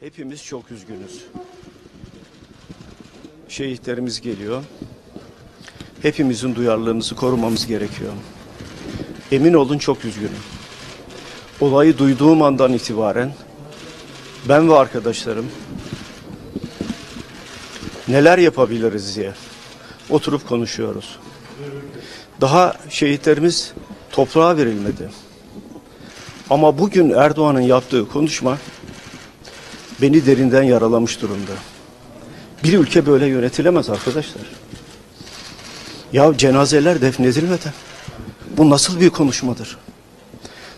Hepimiz çok üzgünüz. Şehitlerimiz geliyor. Hepimizin duyarlılığımızı korumamız gerekiyor. Emin olun çok üzgünüm. Olayı duyduğum andan itibaren ben ve arkadaşlarım neler yapabiliriz diye oturup konuşuyoruz. Daha şehitlerimiz toprağa verilmedi. Ama bugün Erdoğan'ın yaptığı konuşma beni derinden yaralamış durumda. Bir ülke böyle yönetilemez arkadaşlar. Ya cenazeler defnedilmeden bu nasıl bir konuşmadır?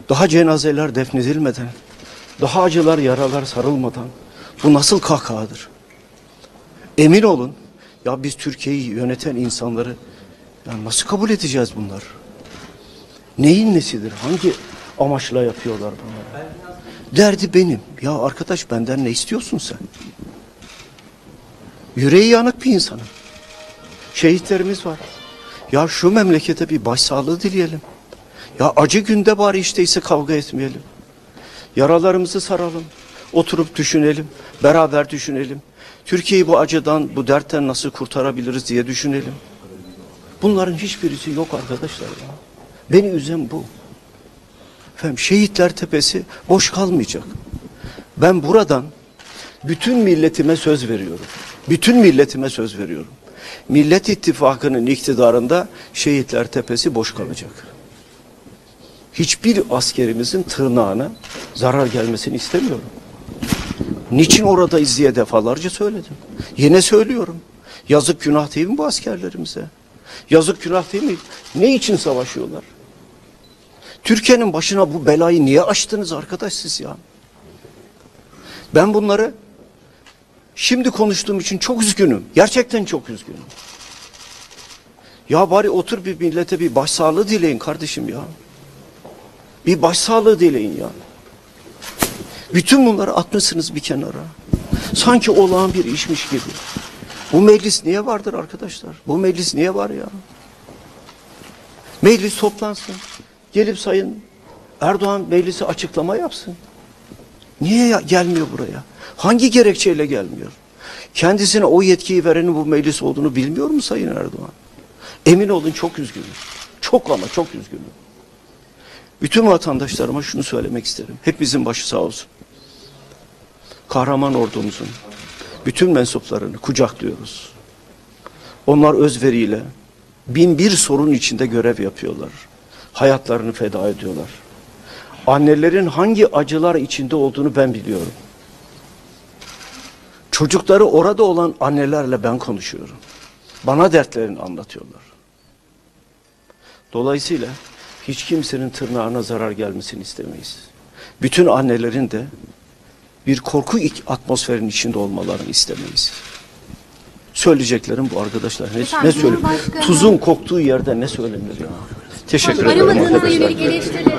Daha cenazeler defnedilmeden, daha acılar yaralar sarılmadan bu nasıl kahkahadır? Emin olun ya biz Türkiye'yi yöneten insanları ya nasıl kabul edeceğiz bunlar? Neyin nesidir? Hangi amaçla yapıyorlar bunları? Derdi benim. Ya arkadaş benden ne istiyorsun sen? Yüreği yanık bir insanım. Şehitlerimiz var. Ya şu memlekete bir başsağlığı dileyelim. Ya acı günde bari işte ise kavga etmeyelim. Yaralarımızı saralım. Oturup düşünelim. Beraber düşünelim. Türkiye'yi bu acıdan, bu dertten nasıl kurtarabiliriz diye düşünelim. Bunların hiçbirisi yok arkadaşlar. Beni üzen bu. Efendim Şehitler Tepesi boş kalmayacak. Ben buradan bütün milletime söz veriyorum. Bütün milletime söz veriyorum. Millet İttifakı'nın iktidarında Şehitler Tepesi boş kalacak. Hiçbir askerimizin tırnağına zarar gelmesini istemiyorum. Niçin oradayız diye defalarca söyledim. Yine söylüyorum. Yazık günah değil mi bu askerlerimize? Yazık günah değil mi? Ne için savaşıyorlar? Türkiye'nin başına bu belayı niye açtınız arkadaş siz ya? Ben bunları şimdi konuştuğum için çok üzgünüm. Gerçekten çok üzgünüm. Ya bari otur bir millete bir başsağlığı dileyin kardeşim ya. Bir başsağlığı dileyin ya. Bütün bunları atmışsınız bir kenara. Sanki olağan bir işmiş gibi. Bu meclis niye vardır arkadaşlar? Bu meclis niye var ya? Meclis toplansın. Gelip sayın Erdoğan meclisi açıklama yapsın. Niye gelmiyor buraya? Hangi gerekçeyle gelmiyor? Kendisine o yetkiyi verenin bu meclis olduğunu bilmiyor mu Sayın Erdoğan? Emin olun çok üzgünüm. Çok ama çok üzgünüm. Bütün vatandaşlarıma şunu söylemek isterim. Hepimizin başı sağ olsun. Kahraman ordumuzun bütün mensuplarını kucaklıyoruz. Onlar özveriyle bin bir sorun içinde görev yapıyorlar. Hayatlarını feda ediyorlar. Annelerin hangi acılar içinde olduğunu ben biliyorum. Çocukları orada olan annelerle ben konuşuyorum. Bana dertlerini anlatıyorlar. Dolayısıyla hiç kimsenin tırnağına zarar gelmesini istemeyiz. Bütün annelerin de bir korku atmosferinin içinde olmalarını istemeyiz. Söyleyeceklerim bu arkadaşlar. Ne, Efendim, ne söyleyeyim? Tuzun koktuğu yerde ne söylenir ya? Teşekkür ederim. Aramadığınıza yönelik eleştirilere